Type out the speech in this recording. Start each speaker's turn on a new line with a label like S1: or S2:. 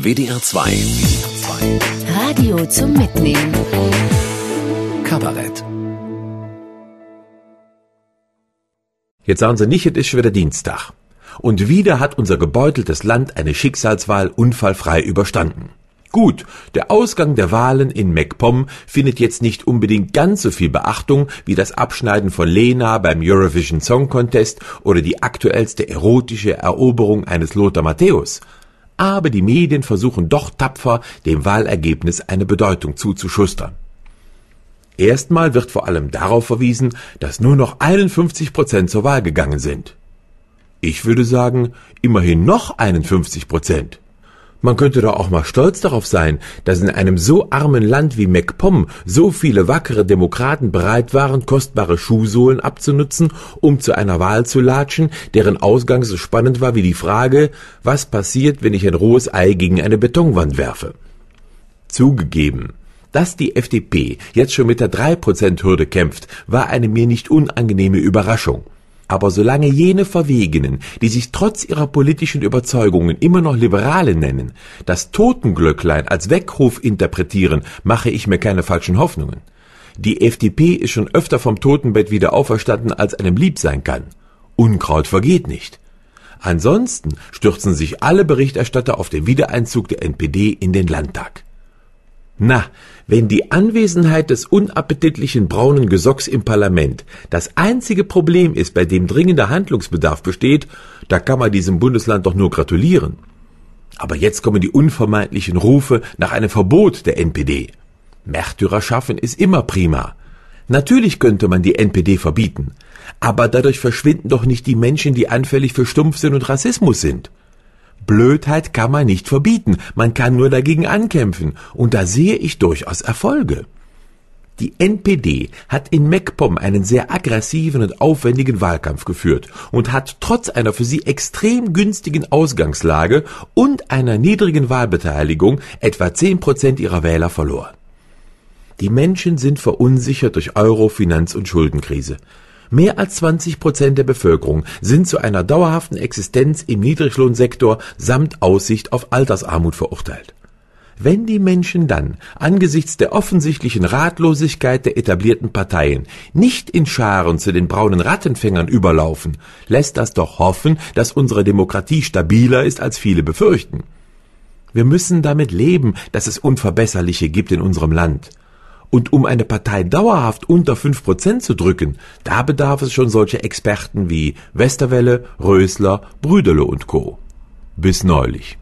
S1: WDR 2.
S2: Radio zum Mitnehmen.
S1: Kabarett.
S3: Jetzt sagen Sie nicht, es ist schon wieder Dienstag. Und wieder hat unser gebeuteltes Land eine Schicksalswahl unfallfrei überstanden. Gut, der Ausgang der Wahlen in MacPom findet jetzt nicht unbedingt ganz so viel Beachtung wie das Abschneiden von Lena beim Eurovision Song Contest oder die aktuellste erotische Eroberung eines Lothar Matthäus. Aber die Medien versuchen doch tapfer, dem Wahlergebnis eine Bedeutung zuzuschustern. Erstmal wird vor allem darauf verwiesen, dass nur noch 51 Prozent zur Wahl gegangen sind. Ich würde sagen, immerhin noch 51 Prozent. Man könnte doch auch mal stolz darauf sein, dass in einem so armen Land wie MacPom so viele wackere Demokraten bereit waren, kostbare Schuhsohlen abzunutzen, um zu einer Wahl zu latschen, deren Ausgang so spannend war wie die Frage, was passiert, wenn ich ein rohes Ei gegen eine Betonwand werfe. Zugegeben, dass die FDP jetzt schon mit der 3%-Hürde kämpft, war eine mir nicht unangenehme Überraschung. Aber solange jene Verwegenen, die sich trotz ihrer politischen Überzeugungen immer noch Liberale nennen, das Totenglöcklein als Weckruf interpretieren, mache ich mir keine falschen Hoffnungen. Die FDP ist schon öfter vom Totenbett wieder auferstanden, als einem lieb sein kann. Unkraut vergeht nicht. Ansonsten stürzen sich alle Berichterstatter auf den Wiedereinzug der NPD in den Landtag. Na, wenn die Anwesenheit des unappetitlichen braunen Gesocks im Parlament das einzige Problem ist, bei dem dringender Handlungsbedarf besteht, da kann man diesem Bundesland doch nur gratulieren. Aber jetzt kommen die unvermeidlichen Rufe nach einem Verbot der NPD. Märtyrer schaffen ist immer prima. Natürlich könnte man die NPD verbieten, aber dadurch verschwinden doch nicht die Menschen, die anfällig für Stumpfsinn und Rassismus sind. Blödheit kann man nicht verbieten, man kann nur dagegen ankämpfen, und da sehe ich durchaus Erfolge. Die NPD hat in MacPom einen sehr aggressiven und aufwendigen Wahlkampf geführt und hat trotz einer für sie extrem günstigen Ausgangslage und einer niedrigen Wahlbeteiligung etwa zehn Prozent ihrer Wähler verloren. Die Menschen sind verunsichert durch Euro, Finanz- und Schuldenkrise. Mehr als 20 Prozent der Bevölkerung sind zu einer dauerhaften Existenz im Niedriglohnsektor samt Aussicht auf Altersarmut verurteilt. Wenn die Menschen dann angesichts der offensichtlichen Ratlosigkeit der etablierten Parteien nicht in Scharen zu den braunen Rattenfängern überlaufen, lässt das doch hoffen, dass unsere Demokratie stabiler ist, als viele befürchten. Wir müssen damit leben, dass es Unverbesserliche gibt in unserem Land. Und um eine Partei dauerhaft unter fünf Prozent zu drücken, da bedarf es schon solche Experten wie Westerwelle, Rösler, Brüderle und Co. Bis neulich.